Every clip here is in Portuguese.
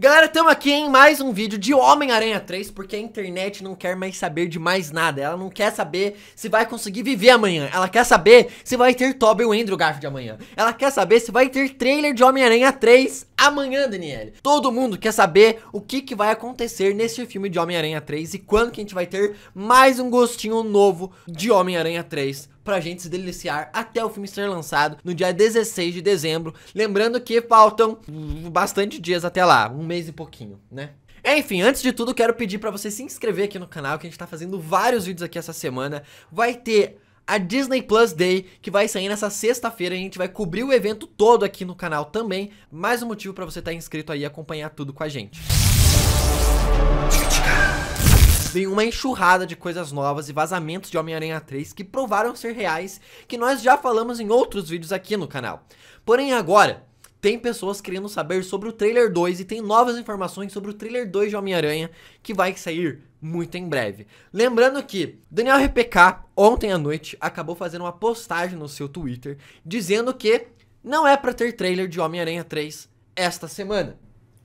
Galera, estamos aqui em mais um vídeo de Homem-Aranha 3, porque a internet não quer mais saber de mais nada. Ela não quer saber se vai conseguir viver amanhã. Ela quer saber se vai ter Tobey e Andrew Garfield amanhã. Ela quer saber se vai ter trailer de Homem-Aranha 3 amanhã, Daniele. Todo mundo quer saber o que, que vai acontecer nesse filme de Homem-Aranha 3 e quando que a gente vai ter mais um gostinho novo de Homem-Aranha 3 pra gente se deliciar até o filme ser lançado no dia 16 de dezembro. Lembrando que faltam bastante dias até lá, um mês e pouquinho, né? Enfim, antes de tudo, quero pedir para você se inscrever aqui no canal, que a gente tá fazendo vários vídeos aqui essa semana. Vai ter a Disney Plus Day, que vai sair nessa sexta-feira. A gente vai cobrir o evento todo aqui no canal também. Mais um motivo para você estar tá inscrito aí e acompanhar tudo com a gente vem uma enxurrada de coisas novas e vazamentos de Homem-Aranha 3 que provaram ser reais, que nós já falamos em outros vídeos aqui no canal. Porém agora, tem pessoas querendo saber sobre o trailer 2 e tem novas informações sobre o trailer 2 de Homem-Aranha que vai sair muito em breve. Lembrando que Daniel RPK ontem à noite acabou fazendo uma postagem no seu Twitter dizendo que não é para ter trailer de Homem-Aranha 3 esta semana.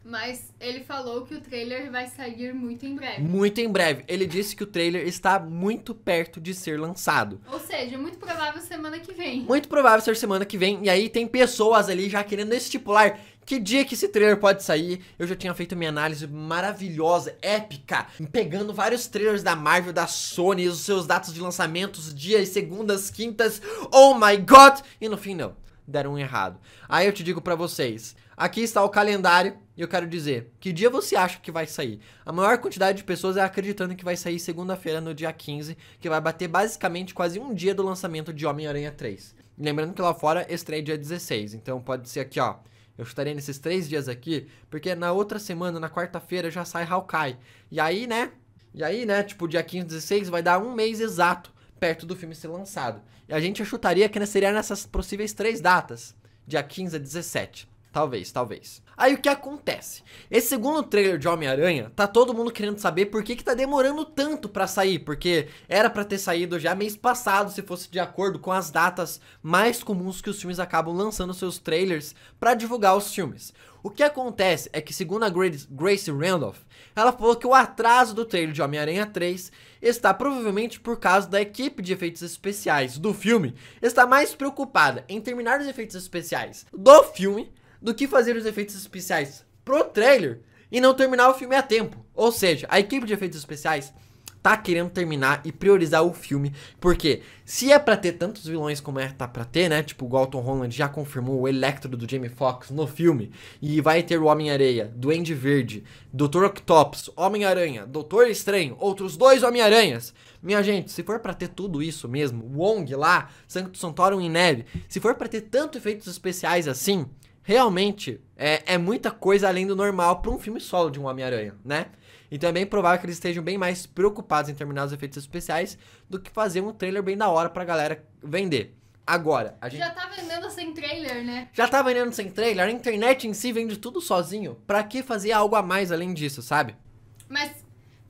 Mas ele falou que o trailer vai sair muito em breve. Muito em breve. Ele disse que o trailer está muito perto de ser lançado. Ou seja, muito provável semana que vem. Muito provável ser semana que vem. E aí tem pessoas ali já querendo estipular que dia que esse trailer pode sair. Eu já tinha feito minha análise maravilhosa, épica, pegando vários trailers da Marvel, da Sony, os seus datas de lançamentos, dias, segundas, quintas. Oh my god! E no fim não deram um errado. Aí eu te digo para vocês, aqui está o calendário e eu quero dizer, que dia você acha que vai sair? A maior quantidade de pessoas é acreditando que vai sair segunda-feira no dia 15, que vai bater basicamente quase um dia do lançamento de Homem-Aranha 3. Lembrando que lá fora estreia dia 16, então pode ser aqui, ó. Eu estaria nesses três dias aqui, porque na outra semana, na quarta-feira, já sai Hawkeye. E aí, né? E aí, né? Tipo, dia 15, 16 vai dar um mês exato perto do filme ser lançado. E a gente chutaria que seria nessas possíveis três datas, dia 15 a 17. Talvez, talvez. Aí o que acontece? Esse segundo trailer de Homem-Aranha, tá todo mundo querendo saber por que que tá demorando tanto para sair, porque era para ter saído já mês passado, se fosse de acordo com as datas mais comuns que os filmes acabam lançando seus trailers para divulgar os filmes. O que acontece é que, segundo a Grace Randolph, ela falou que o atraso do trailer de Homem-Aranha 3 está provavelmente por causa da equipe de efeitos especiais do filme está mais preocupada em terminar os efeitos especiais do filme do que fazer os efeitos especiais pro trailer e não terminar o filme a tempo. Ou seja, a equipe de efeitos especiais tá querendo terminar e priorizar o filme, porque se é para ter tantos vilões como é tá para ter, né? Tipo, o Galton Holland já confirmou o Electro do Jamie Foxx no filme e vai ter o Homem-Areia, Duende Verde, Dr. Octopus, Homem-Aranha, Doutor Estranho, outros dois Homem-Aranhas. Minha gente, se for para ter tudo isso mesmo, Wong lá, Sancto Santorum em neve, se for para ter tanto efeitos especiais assim, realmente é, é muita coisa além do normal para um filme solo de um Homem-Aranha, né? Então é bem provável que eles estejam bem mais preocupados em terminar os efeitos especiais do que fazer um trailer bem da hora pra galera vender. Agora, a gente. Já tá vendendo sem trailer, né? Já tá vendendo sem trailer, a internet em si vende tudo sozinho. Pra que fazer algo a mais além disso, sabe? Mas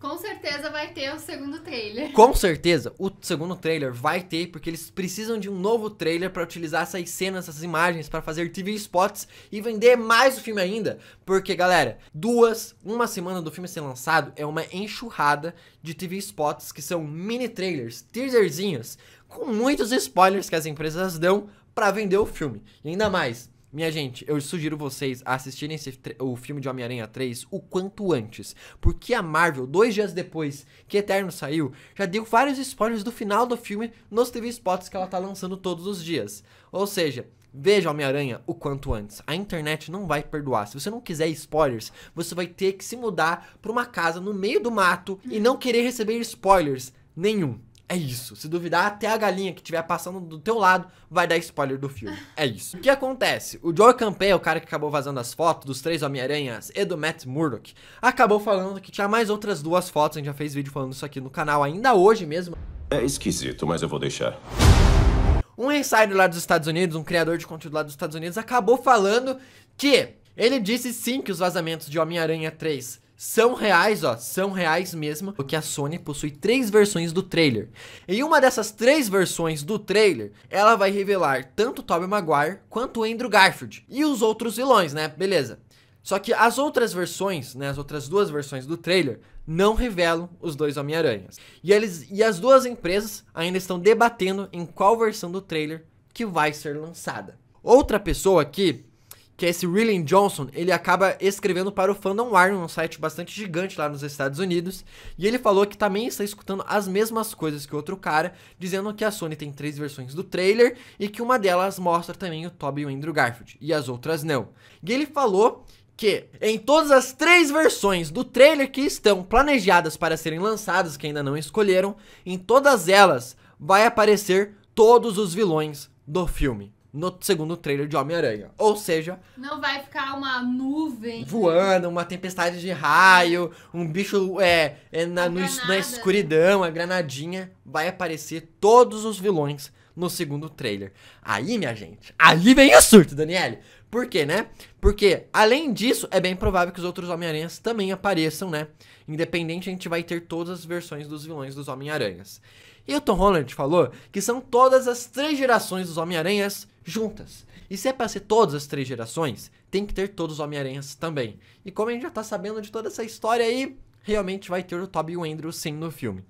com certeza vai ter o segundo trailer. Com certeza, o segundo trailer vai ter, porque eles precisam de um novo trailer para utilizar essas cenas, essas imagens, para fazer TV spots e vender mais o filme ainda. Porque, galera, duas, uma semana do filme ser lançado é uma enxurrada de TV spots que são mini trailers, teaserzinhos, com muitos spoilers que as empresas dão para vender o filme. E ainda mais, minha gente, eu sugiro vocês assistirem esse, o filme de Homem-Aranha 3 o quanto antes. Porque a Marvel, dois dias depois que Eterno saiu, já deu vários spoilers do final do filme nos TV spots que ela tá lançando todos os dias. Ou seja, Veja Homem-Aranha o quanto antes. A internet não vai perdoar. Se você não quiser spoilers, você vai ter que se mudar para uma casa no meio do mato e não querer receber spoilers nenhum. É isso. Se duvidar, até a galinha que estiver passando do teu lado vai dar spoiler do filme. É isso. O que acontece? O Joe Campbell, o cara que acabou vazando as fotos dos três Homem-Aranhas e do Matt Murdock, acabou falando que tinha mais outras duas fotos. A gente já fez vídeo falando isso aqui no canal ainda hoje mesmo. É esquisito, mas eu vou deixar. Um insider lá dos Estados Unidos, um criador de conteúdo lá dos Estados Unidos, acabou falando que ele disse sim que os vazamentos de Homem-Aranha 3 são reais, ó, são reais mesmo, porque a Sony possui três versões do trailer. Em uma dessas três versões do trailer, ela vai revelar tanto Tobey Maguire quanto Andrew Garfield e os outros vilões, né? Beleza. Só que as outras versões, né, as outras duas versões do trailer, não revelam os dois Homem-Aranhas. E, eles, e as duas empresas ainda estão debatendo em qual versão do trailer que vai ser lançada. Outra pessoa aqui que é esse William Johnson, ele acaba escrevendo para o Fandom War, um site bastante gigante lá nos Estados Unidos, e ele falou que também está escutando as mesmas coisas que outro cara, dizendo que a Sony tem três versões do trailer e que uma delas mostra também o Tobey e o Andrew Garfield, e as outras não. E ele falou que em todas as três versões do trailer que estão planejadas para serem lançadas, que ainda não escolheram, em todas elas vai aparecer todos os vilões do filme no segundo trailer de Homem-Aranha. Ou seja, Não vai ficar uma nuvem. voando, uma tempestade de raio, um bicho é, é na, no na escuridão, a granadinha. Vai aparecer todos os vilões no segundo trailer. Aí, minha gente, aí vem o surto, Daniele. Por quê, né? Porque, além disso, é bem provável que os outros Homem-Aranhas também apareçam, né? Independente, a gente vai ter todas as versões dos vilões dos Homem-Aranhas. E o Tom Holland falou que são todas as três gerações dos Homem-Aranhas juntas. E se é pra ser todas as três gerações, tem que ter todos os Homem-Aranhas também. E como a gente já tá sabendo de toda essa história aí, realmente vai ter o Tobey e o Andrew sim no filme.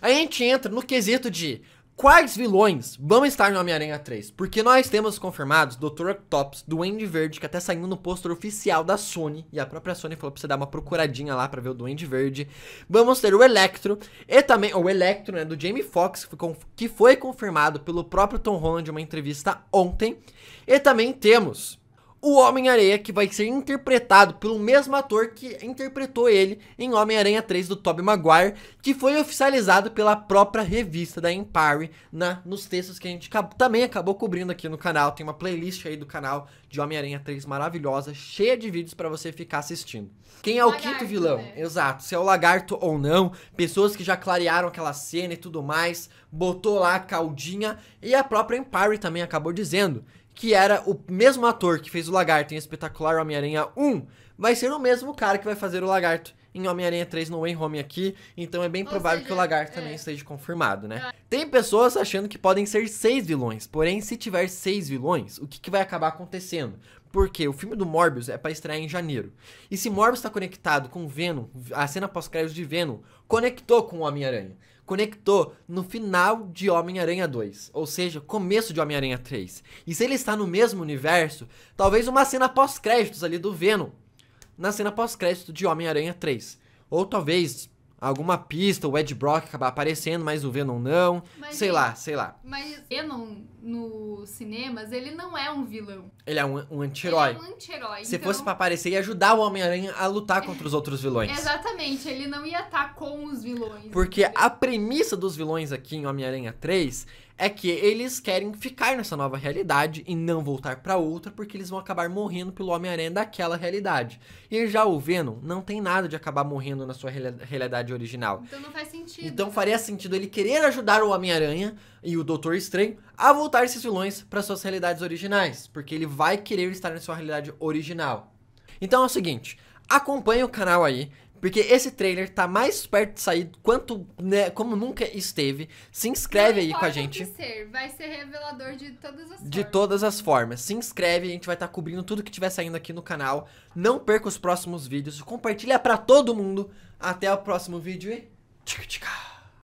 Aí a gente entra no quesito de quais vilões vão estar no Homem-Aranha 3. Porque nós temos confirmados Dr. Octopus, Duende Verde, que até saindo no pôster oficial da Sony. E a própria Sony falou pra você dar uma procuradinha lá pra ver o Duende Verde. Vamos ter o Electro e também o Electro, né, do Jamie Foxx, que foi confirmado pelo próprio Tom Holland em uma entrevista ontem. E também temos o Homem-Aranha, que vai ser interpretado pelo mesmo ator que interpretou ele em Homem-Aranha 3 do Tobey Maguire, que foi oficializado pela própria revista da Empire na, nos textos que a gente também acabou cobrindo aqui no canal. Tem uma playlist aí do canal de Homem-Aranha 3 maravilhosa, cheia de vídeos pra você ficar assistindo. Quem é o Lagarto, quinto vilão? né? Exato, se é o lagarto ou não, pessoas que já clarearam aquela cena e tudo mais, botou lá a caldinha e a própria Empire também acabou dizendo que era o mesmo ator que fez o lagarto em Espetacular Homem-Aranha 1, vai ser o mesmo cara que vai fazer o lagarto em Homem-Aranha 3 no Way Home aqui, então é bem Ou provável seja, que o lagarto é. também esteja confirmado, né? Tem pessoas achando que podem ser seis vilões, porém se tiver seis vilões, o que, que vai acabar acontecendo? Porque o filme do Morbius é pra estrear em janeiro. E se Morbius tá conectado com Venom, a cena pós-crédito de Venom conectou com o Homem-Aranha. Conectou no final de Homem-Aranha 2, ou seja, começo de Homem-Aranha 3. E se ele está no mesmo universo, talvez uma cena pós-créditos ali do Venom, na cena pós-crédito de Homem-Aranha 3. Ou talvez alguma pista, o Ed Brock acabar aparecendo, mas o Venom não. Mas, sei gente, lá, sei lá. Mas Venom, nos cinemas, ele não é um vilão. Ele é um, um Ele anti-herói. é um anti-herói. Se então- fosse pra aparecer e ajudar o Homem-Aranha a lutar contra os outros vilões. Exatamente, ele não ia estar com os vilões. Porque entendeu? a premissa dos vilões aqui em Homem-Aranha 3 é que eles querem ficar nessa nova realidade e não voltar pra outra, porque eles vão acabar morrendo pelo Homem-Aranha daquela realidade. E já o Venom não tem nada de acabar morrendo na sua reali- realidade original. Então não faz sentido. Então faria sentido ele querer ajudar o Homem-Aranha e o Doutor Estranho a voltar esses vilões para suas realidades originais, porque ele vai querer estar na sua realidade original. Então é o seguinte, acompanhe o canal aí, porque esse trailer tá mais perto de sair quanto, né, como nunca esteve. Se inscreve aí com a gente. ser, vai ser revelador de todas as De formas. todas as formas. Se inscreve, a gente vai estar cobrindo tudo que tiver saindo aqui no canal. Não perca os próximos vídeos. Compartilha pra todo mundo. Até o próximo vídeo e. Tchica, tchica.